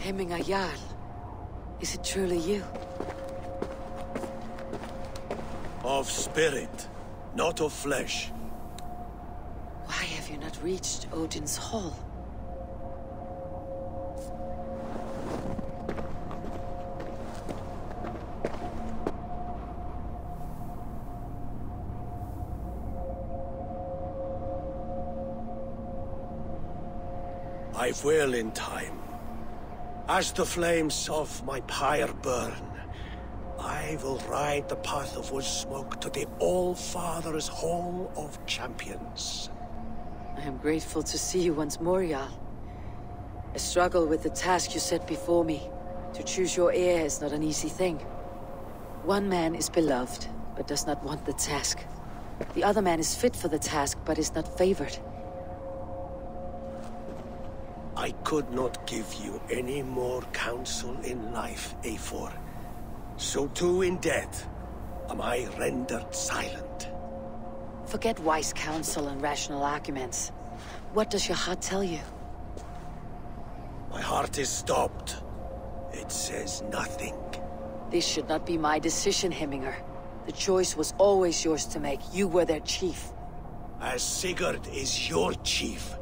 Hemminger Jarl. Is it truly you? Of spirit, not of flesh. Why have you not reached Odin's Hall? I will in time. As the flames of my pyre burn, I will ride the path of wood smoke to the All-Father's Hall of Champions. I am grateful to see you once more, Jarl. I struggle with the task you set before me. To choose your heir is not an easy thing. One man is beloved, but does not want the task. The other man is fit for the task, but is not favored. I could not give you any more counsel in life, Eivor. So too in death am I rendered silent. Forget wise counsel and rational arguments. What does your heart tell you? My heart is stopped. It says nothing. This should not be my decision, Hemminger. The choice was always yours to make. You were their chief. As Sigurd is your chief.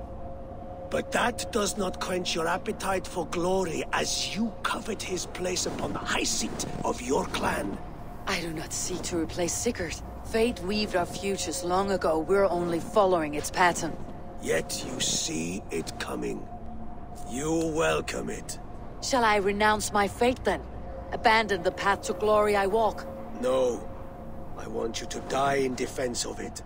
But that does not quench your appetite for glory as you covet his place upon the high seat of your clan. I do not seek to replace Sigurd. Fate weaved our futures long ago. We're only following its pattern. Yet you see it coming. You welcome it. Shall I renounce my fate then? Abandon the path to glory I walk? No. I want you to die in defense of it.